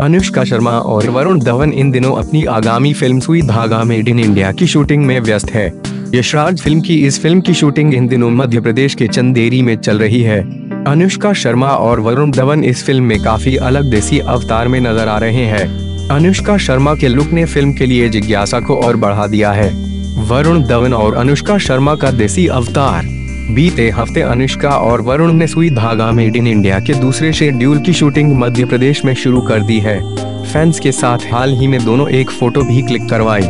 अनुष्का शर्मा और वरुण धवन इन दिनों अपनी आगामी film Sui Dhaga made in India की शूटिंग में व्यस्त है। यशराज फ़िल्म की इस फ़िल्म की शूटिंग इन दिनों मध्य प्रदेश के चंदेरी में चल रही है। अनुष्का शर्मा और वरुण धवन इस फ़िल्म में काफ़ी अलग देसी अवतार में नज़र आ रहे हैं। अनुष्का शर्मा के लुक ने फ़िल्म के लिए जिज्ञासा को और बढ़ा दिया है। वरुण धवन और अनुष्का शर्मा का देसी अवतार। बीते हफ़्ते अनुष्का और वरुण ने सुई धागा मेड इन इंडिया के दूसरे शेड्यूल की शूटिंग मध्य प्रदेश में शुरू कर दी है। फैंस के साथ हाल ही में दोनों एक फ़ोटो भी क्लिक करवाई।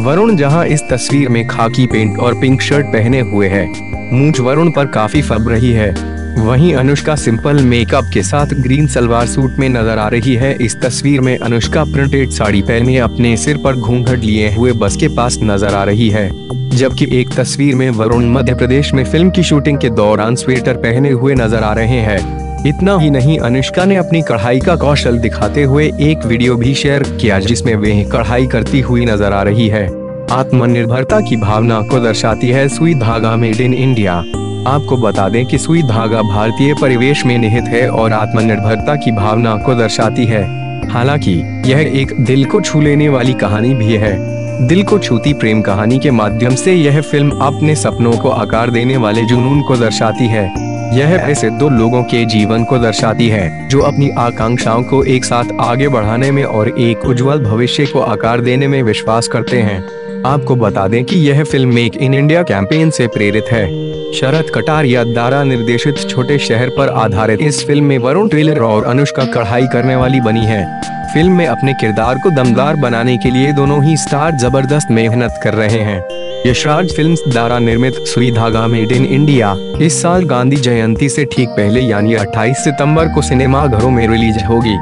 वरुण जहाँ इस तस्वीर में खाकी पेंट और पिंक शर्ट पहने हुए है। मूछ वरुण पर काफ़ी फब रही है। वहीं अनुष्का सिंपल मेकअप के साथ ग्रीन सलवार सूट में नज़र आ रही है। इस तस्वीर में अनुष्का प्रिंटेड साड़ी पहने अपने सिर पर घूंघट लिए हुए बस के पास नज़र आ रही है। जबकि एक तस्वीर में वरुण मध्य प्रदेश में फ़िल्म की शूटिंग के दौरान स्वेटर पहने हुए नज़र आ रहे हैं। इतना ही नहीं, अनुष्का ने अपनी कढ़ाई का कौशल दिखाते हुए एक वीडियो भी शेयर किया जिसमें वे कढ़ाई करती हुई नज़र आ रही है। आत्मनिर्भरता की भावना को दर्शाती है सुई धागा मेड इन इंडिया। आपको बता दें कि सुई धागा भारतीय परिवेश में निहित है और आत्मनिर्भरता की भावना को दर्शाती है। हालाँकि, यह एक दिल को छू लेने वाली कहानी भी है। दिल को छूती प्रेम कहानी के माध्यम से यह फ़िल्म अपने सपनों को आकार देने वाले जुनून को दर्शाती है। यह ऐसे दो लोगों के जीवन को दर्शाती है, जो अपनी आकांक्षाओं को एक साथ आगे बढ़ाने में और एक उज्जवल भविष्य को आकार देने में विश्वास करते हैं। आपको बता दें कि यह फ़िल्म मेक इन इंडिया कैंपेन से प्रेरित है। शरद कटारिया द्वारा निर्देशित छोटे शहर पर आधारित इस फ़िल्म में वरुण, ट्रेलर और अनुष्का कढ़ाई करने वाली बनी है। फ़िल्म में अपने किरदार को दमदार बनाने के लिए दोनों ही स्टार ज़बरदस्त मेहनत कर रहे हैं। यशराज फिल्म्स द्वारा निर्मित सुई धागा मेड इन इंडिया। इस साल गांधी जयंती से ठीक पहले, यानी 28 सितंबर को सिनेमा घरों में रिलीज़ होगी।